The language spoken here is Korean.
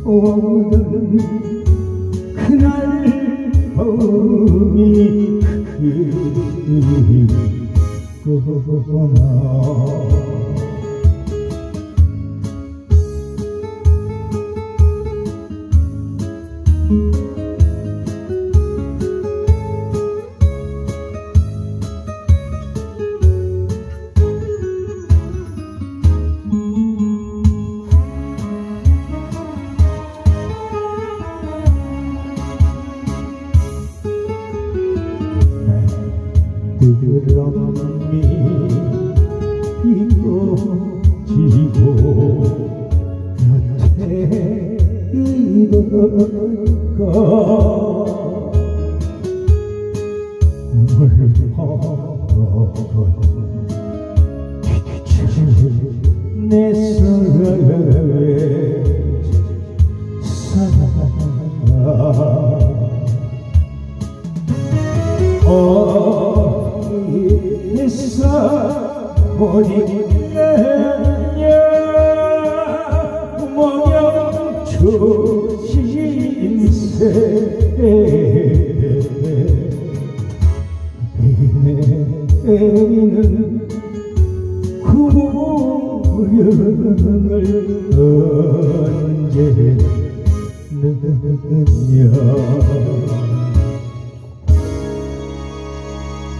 나오는 그날 봄이 그리구나 드럼이 이고 지고 여태 이르가 물퍼 내 사랑의 어디서 보이느냐 모양 조심세 내리는 구령을 언제 느냐